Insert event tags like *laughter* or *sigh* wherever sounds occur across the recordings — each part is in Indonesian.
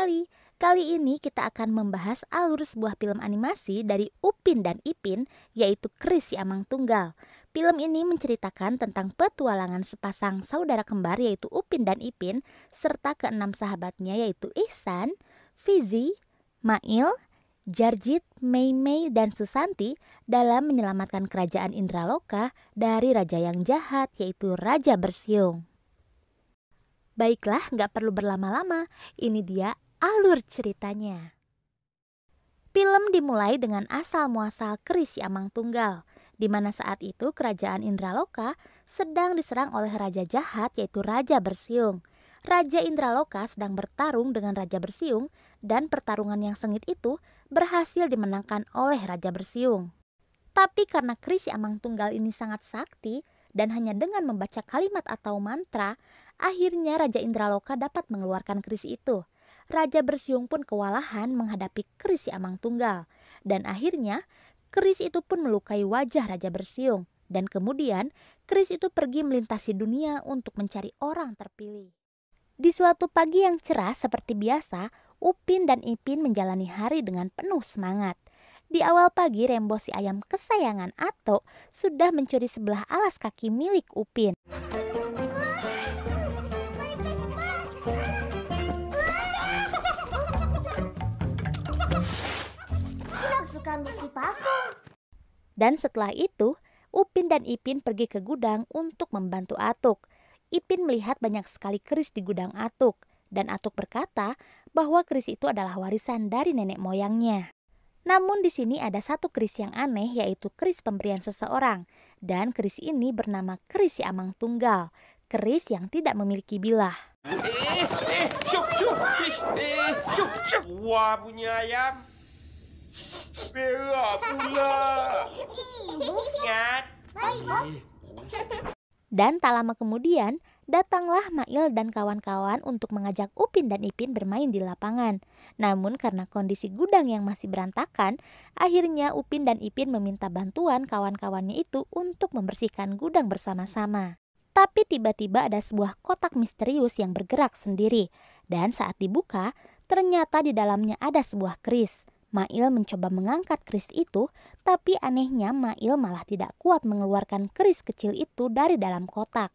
kembali. Kali ini kita akan membahas alur sebuah film animasi dari Upin dan Ipin, yaitu Kris si Amang Tunggal. Film ini menceritakan tentang petualangan sepasang saudara kembar yaitu Upin dan Ipin, serta keenam sahabatnya yaitu Ihsan, Fizi, Mail, Jarjit, Mei Mei, dan Susanti dalam menyelamatkan kerajaan Indraloka dari raja yang jahat yaitu Raja Bersiung. Baiklah, nggak perlu berlama-lama. Ini dia alur ceritanya. Film dimulai dengan asal muasal keris Amang Tunggal, di mana saat itu kerajaan Indraloka sedang diserang oleh raja jahat yaitu Raja Bersiung. Raja Indraloka sedang bertarung dengan Raja Bersiung dan pertarungan yang sengit itu berhasil dimenangkan oleh Raja Bersiung. Tapi karena keris Amang Tunggal ini sangat sakti dan hanya dengan membaca kalimat atau mantra, akhirnya Raja Indraloka dapat mengeluarkan keris itu. Raja Bersiung pun kewalahan menghadapi keris si Amang Tunggal. Dan akhirnya keris itu pun melukai wajah Raja Bersiung. Dan kemudian keris itu pergi melintasi dunia untuk mencari orang terpilih. Di suatu pagi yang cerah seperti biasa, Upin dan Ipin menjalani hari dengan penuh semangat. Di awal pagi, Rembo si ayam kesayangan Ato sudah mencuri sebelah alas kaki milik Upin. Suka ambil si paku. Dan setelah itu, Upin dan Ipin pergi ke gudang untuk membantu Atuk. Ipin melihat banyak sekali keris di gudang Atuk, dan Atuk berkata bahwa keris itu adalah warisan dari nenek moyangnya. Namun di sini ada satu keris yang aneh yaitu keris pemberian seseorang dan keris ini bernama keris si amang tunggal, keris yang tidak memiliki bilah. Eh, eh, syuk, syuk, eh, syuk, syuk. Wah, punya ayam. Pula. Ingat. Baik, bos. Dan tak lama kemudian, datanglah Mail dan kawan-kawan untuk mengajak Upin dan Ipin bermain di lapangan. Namun karena kondisi gudang yang masih berantakan, akhirnya Upin dan Ipin meminta bantuan kawan-kawannya itu untuk membersihkan gudang bersama-sama. Tapi tiba-tiba ada sebuah kotak misterius yang bergerak sendiri. Dan saat dibuka, ternyata di dalamnya ada sebuah keris. Mail mencoba mengangkat keris itu, tapi anehnya Mail malah tidak kuat mengeluarkan keris kecil itu dari dalam kotak.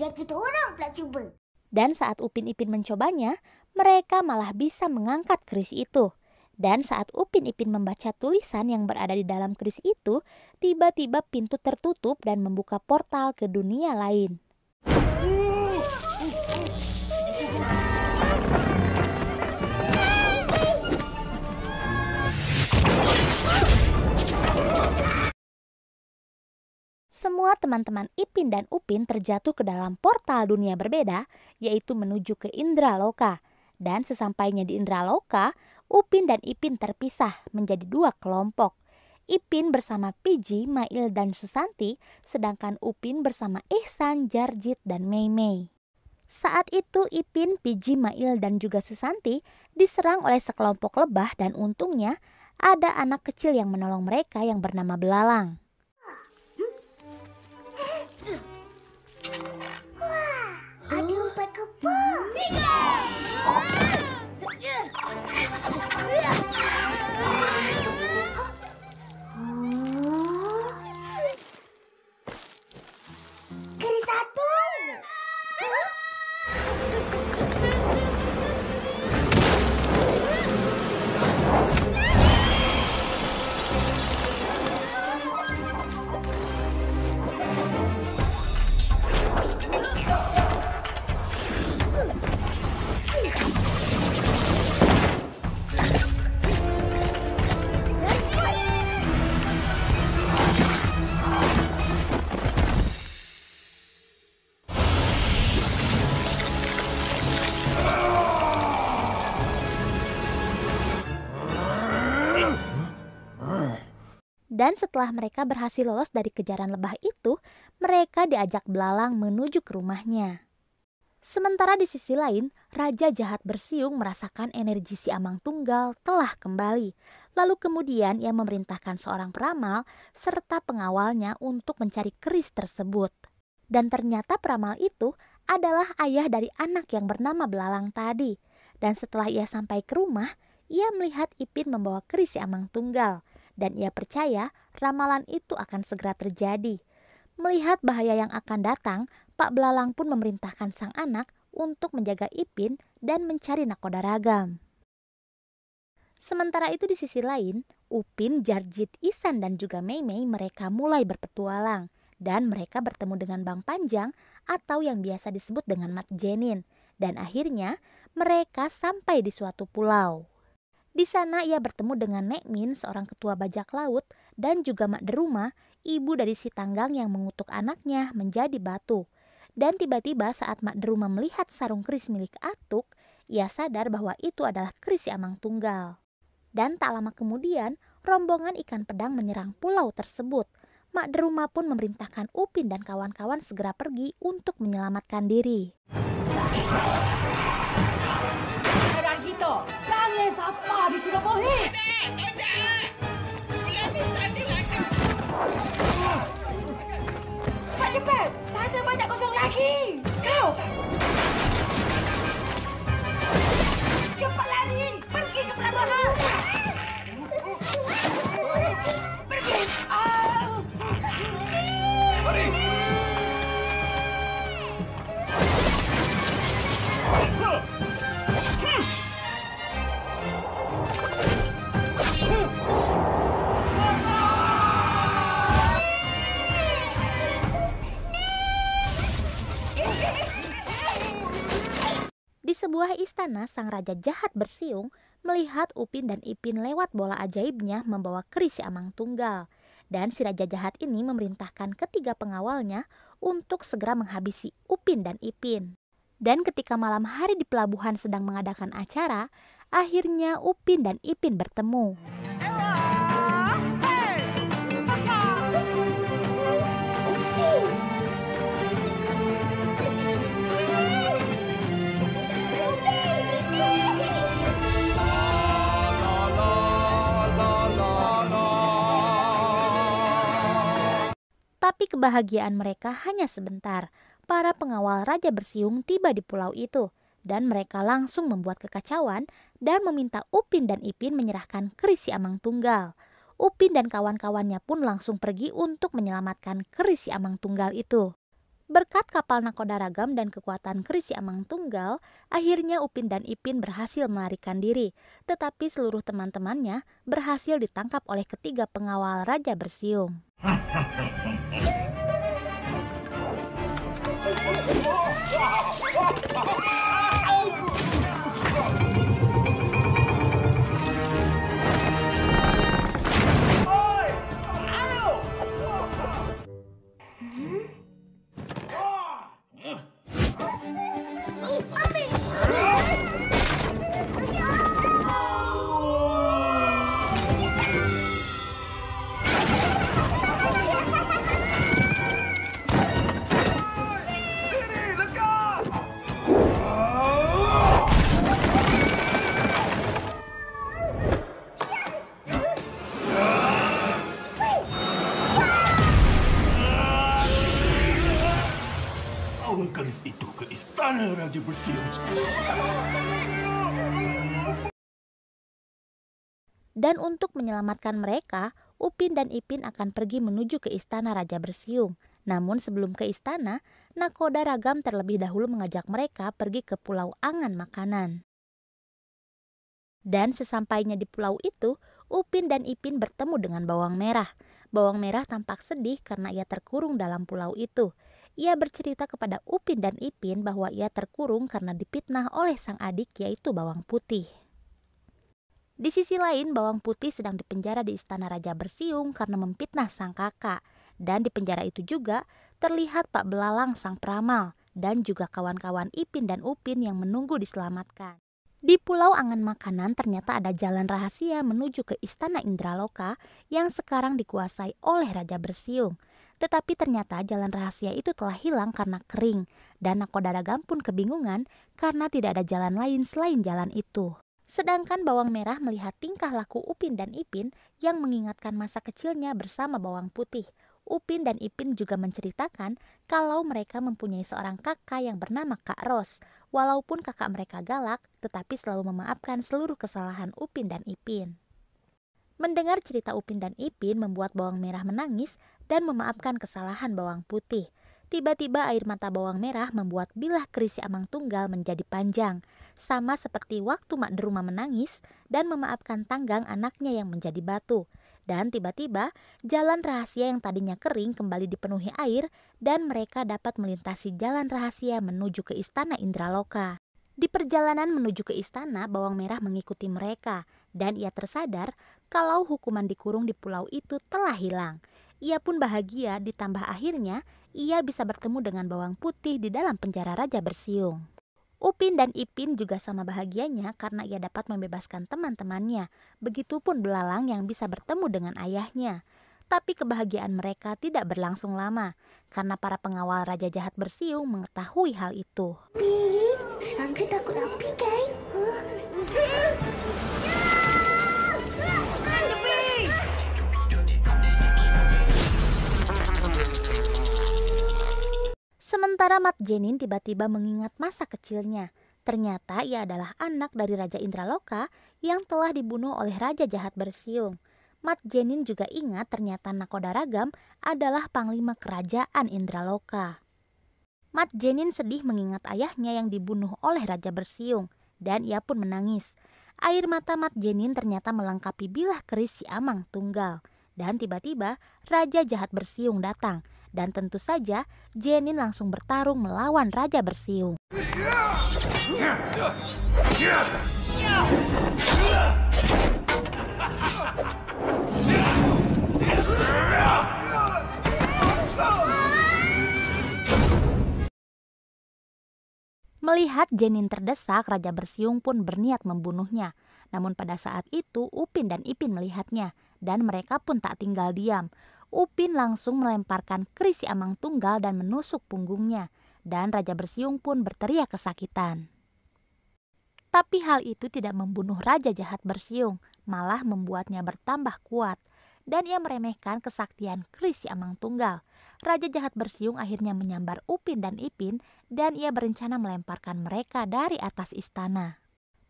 Biar kita orang pula cuba. Dan saat Upin Ipin mencobanya, mereka malah bisa mengangkat keris itu. Dan saat Upin Ipin membaca tulisan yang berada di dalam keris itu, tiba-tiba pintu tertutup dan membuka portal ke dunia lain. Semua teman-teman Ipin dan Upin terjatuh ke dalam portal dunia berbeda, yaitu menuju ke Indraloka. Dan sesampainya di Indraloka, Upin dan Ipin terpisah menjadi dua kelompok. Ipin bersama Piji, Mail, dan Susanti, sedangkan Upin bersama Ihsan, Jarjit, dan Mei Mei. Saat itu Ipin, Piji, Mail, dan juga Susanti diserang oleh sekelompok lebah dan untungnya ada anak kecil yang menolong mereka yang bernama Belalang. Dan setelah mereka berhasil lolos dari kejaran lebah itu, mereka diajak belalang menuju ke rumahnya. Sementara di sisi lain, Raja Jahat Bersiung merasakan energi si Amang Tunggal telah kembali. Lalu kemudian ia memerintahkan seorang peramal serta pengawalnya untuk mencari keris tersebut. Dan ternyata peramal itu adalah ayah dari anak yang bernama Belalang tadi. Dan setelah ia sampai ke rumah, ia melihat Ipin membawa keris si Amang Tunggal dan ia percaya ramalan itu akan segera terjadi. Melihat bahaya yang akan datang, Pak Belalang pun memerintahkan sang anak untuk menjaga Ipin dan mencari nakoda ragam. Sementara itu di sisi lain, Upin, Jarjit, Isan, dan juga Mei Mei mereka mulai berpetualang dan mereka bertemu dengan Bang Panjang atau yang biasa disebut dengan Mat Jenin dan akhirnya mereka sampai di suatu pulau. Di sana ia bertemu dengan Nek Min, seorang ketua bajak laut, dan juga Mak Deruma, ibu dari si tanggang yang mengutuk anaknya menjadi batu. Dan tiba-tiba saat Mak Deruma melihat sarung keris milik Atuk, ia sadar bahwa itu adalah keris si Amang Tunggal. Dan tak lama kemudian, rombongan ikan pedang menyerang pulau tersebut. Mak Deruma pun memerintahkan Upin dan kawan-kawan segera pergi untuk menyelamatkan diri. Bulan ni sana lagi. Pak cepat, sana banyak kosong lagi. Kau. Cepat lari, pergi ke pelabuhan. Pergi. Oh. Istana, sang raja jahat bersiung melihat Upin dan Ipin lewat bola ajaibnya membawa keris si Amang Tunggal. Dan si raja jahat ini memerintahkan ketiga pengawalnya untuk segera menghabisi Upin dan Ipin. Dan ketika malam hari di pelabuhan sedang mengadakan acara, akhirnya Upin dan Ipin bertemu. Tapi kebahagiaan mereka hanya sebentar. Para pengawal Raja Bersiung tiba di pulau itu dan mereka langsung membuat kekacauan dan meminta Upin dan Ipin menyerahkan keris si Amang Tunggal. Upin dan kawan-kawannya pun langsung pergi untuk menyelamatkan keris si Amang Tunggal itu. Berkat kapal nakoda ragam dan kekuatan keris si Amang Tunggal, akhirnya Upin dan Ipin berhasil melarikan diri. Tetapi seluruh teman-temannya berhasil ditangkap oleh ketiga pengawal Raja Bersiung. oh, *laughs* wow. *laughs* Dan untuk menyelamatkan mereka, Upin dan Ipin akan pergi menuju ke istana Raja Bersiung. Namun sebelum ke istana, Nakoda Ragam terlebih dahulu mengajak mereka pergi ke Pulau Angan Makanan. Dan sesampainya di pulau itu, Upin dan Ipin bertemu dengan Bawang Merah. Bawang Merah tampak sedih karena ia terkurung dalam pulau itu. Ia bercerita kepada Upin dan Ipin bahwa ia terkurung karena dipitnah oleh sang adik yaitu Bawang Putih. Di sisi lain, Bawang Putih sedang dipenjara di Istana Raja Bersiung karena memfitnah sang kakak. Dan di penjara itu juga terlihat Pak Belalang sang peramal dan juga kawan-kawan Ipin dan Upin yang menunggu diselamatkan. Di Pulau Angan Makanan ternyata ada jalan rahasia menuju ke Istana Indraloka yang sekarang dikuasai oleh Raja Bersiung. Tetapi ternyata jalan rahasia itu telah hilang karena kering dan Nakodaragam pun kebingungan karena tidak ada jalan lain selain jalan itu. Sedangkan bawang merah melihat tingkah laku Upin dan Ipin yang mengingatkan masa kecilnya bersama bawang putih. Upin dan Ipin juga menceritakan kalau mereka mempunyai seorang kakak yang bernama Kak Ros. Walaupun kakak mereka galak, tetapi selalu memaafkan seluruh kesalahan Upin dan Ipin. Mendengar cerita Upin dan Ipin membuat bawang merah menangis dan memaafkan kesalahan bawang putih. Tiba-tiba air mata bawang merah membuat bilah keris si Amang Tunggal menjadi panjang, sama seperti waktu Mak Deruma menangis dan memaafkan tanggang anaknya yang menjadi batu. Dan tiba-tiba jalan rahasia yang tadinya kering kembali dipenuhi air dan mereka dapat melintasi jalan rahasia menuju ke istana Indraloka. Di perjalanan menuju ke istana, bawang merah mengikuti mereka dan ia tersadar kalau hukuman dikurung di pulau itu telah hilang. Ia pun bahagia ditambah akhirnya ia bisa bertemu dengan bawang putih di dalam penjara Raja Bersiung. Upin dan Ipin juga sama bahagianya karena ia dapat membebaskan teman-temannya. Begitupun Belalang yang bisa bertemu dengan ayahnya. Tapi kebahagiaan mereka tidak berlangsung lama karena para pengawal Raja Jahat Bersiung mengetahui hal itu. Serangga takut api kan? Sementara Mat Jenin tiba-tiba mengingat masa kecilnya. Ternyata ia adalah anak dari Raja Indraloka yang telah dibunuh oleh Raja Jahat Bersiung. Mat Jenin juga ingat ternyata Nakodaragam adalah panglima kerajaan Indraloka. Mat Jenin sedih mengingat ayahnya yang dibunuh oleh Raja Bersiung dan ia pun menangis. Air mata Mat Jenin ternyata melengkapi bilah keris si Amang Tunggal. Dan tiba-tiba Raja Jahat Bersiung datang dan tentu saja Jenin langsung bertarung melawan Raja Bersiung. Melihat Jenin terdesak, Raja Bersiung pun berniat membunuhnya. Namun pada saat itu Upin dan Ipin melihatnya dan mereka pun tak tinggal diam. Upin langsung melemparkan keris si Amang Tunggal dan menusuk punggungnya. Dan Raja Bersiung pun berteriak kesakitan. Tapi hal itu tidak membunuh Raja Jahat Bersiung, malah membuatnya bertambah kuat. Dan ia meremehkan kesaktian keris si Amang Tunggal. Raja Jahat Bersiung akhirnya menyambar Upin dan Ipin dan ia berencana melemparkan mereka dari atas istana.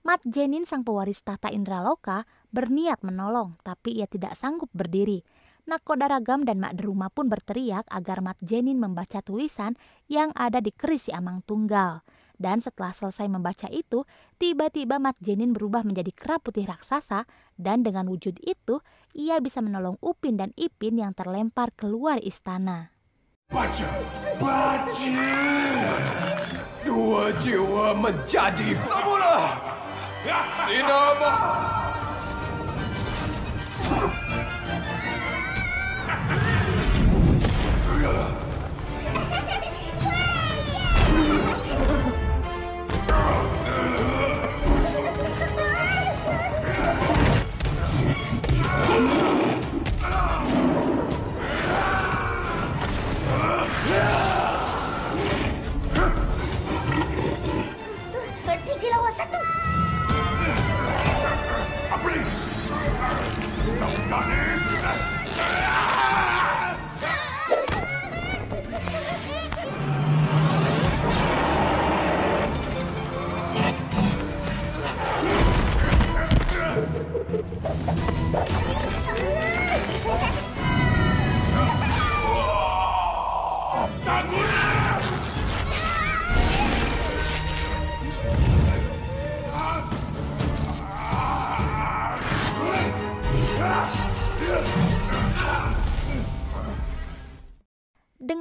Mat Jenin sang pewaris tahta Indraloka berniat menolong, tapi ia tidak sanggup berdiri. Nakodaragam dan Mak Deruma pun berteriak agar Mat Jenin membaca tulisan yang ada di keris si Amang Tunggal. Dan setelah selesai membaca itu, tiba-tiba Mat Jenin berubah menjadi kera putih raksasa dan dengan wujud itu, ia bisa menolong Upin dan Ipin yang terlempar keluar istana. Baca! Baca! Dua jiwa menjadi semula! Sinar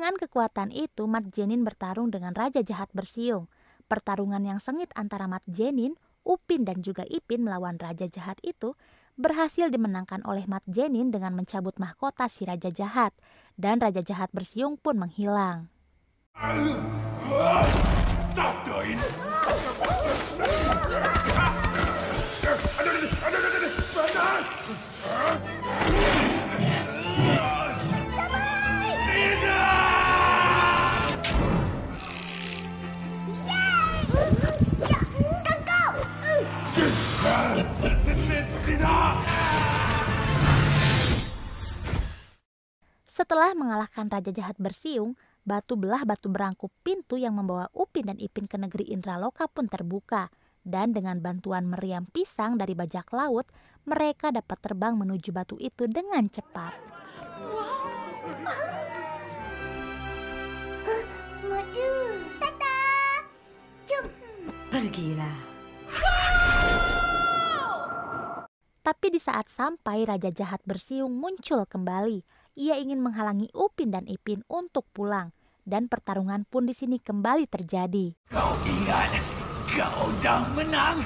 Dengan kekuatan itu, Mat Jenin bertarung dengan Raja Jahat Bersiung. Pertarungan yang sengit antara Mat Jenin, Upin dan juga Ipin melawan Raja Jahat itu berhasil dimenangkan oleh Mat Jenin dengan mencabut mahkota si Raja Jahat dan Raja Jahat Bersiung pun menghilang. Mengalahkan Raja Jahat Bersiung, batu belah batu berangkup pintu yang membawa Upin dan Ipin ke negeri Indraloka pun terbuka. Dan dengan bantuan meriam pisang dari bajak laut, mereka dapat terbang menuju batu itu dengan cepat. Madu. Tata. Jom. Pergilah. Tapi di saat sampai Raja Jahat Bersiung muncul kembali. Ia ingin menghalangi Upin dan Ipin untuk pulang. Dan pertarungan pun di sini kembali terjadi. Kau ingat, kau dah menang.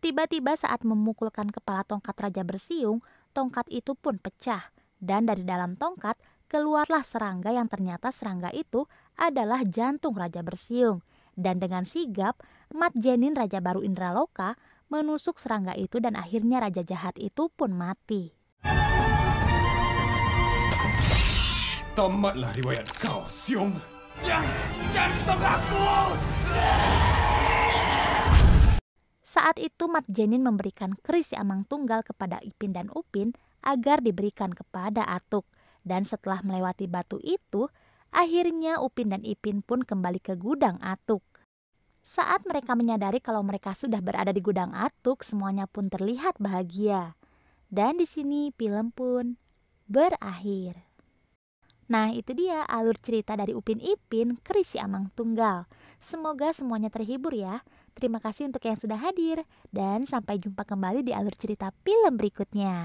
Tiba-tiba saat memukulkan kepala tongkat Raja Bersiung, tongkat itu pun pecah. Dan dari dalam tongkat, keluarlah serangga yang ternyata serangga itu adalah jantung Raja Bersiung. Dan dengan sigap, Mat Jenin Raja Baru Indraloka menusuk serangga itu dan akhirnya Raja Jahat itu pun mati. Tamatlah riwayat kau, Siung. Jangan, jantung aku! Saat itu Mat Jenin memberikan keris si Amang Tunggal kepada Ipin dan Upin agar diberikan kepada Atuk. Dan setelah melewati batu itu, akhirnya Upin dan Ipin pun kembali ke gudang Atuk. Saat mereka menyadari kalau mereka sudah berada di gudang Atuk, semuanya pun terlihat bahagia. Dan di sini film pun berakhir. Nah, itu dia alur cerita dari Upin Ipin Keris si Amang Tunggal. Semoga semuanya terhibur ya. Terima kasih untuk yang sudah hadir dan sampai jumpa kembali di alur cerita film berikutnya.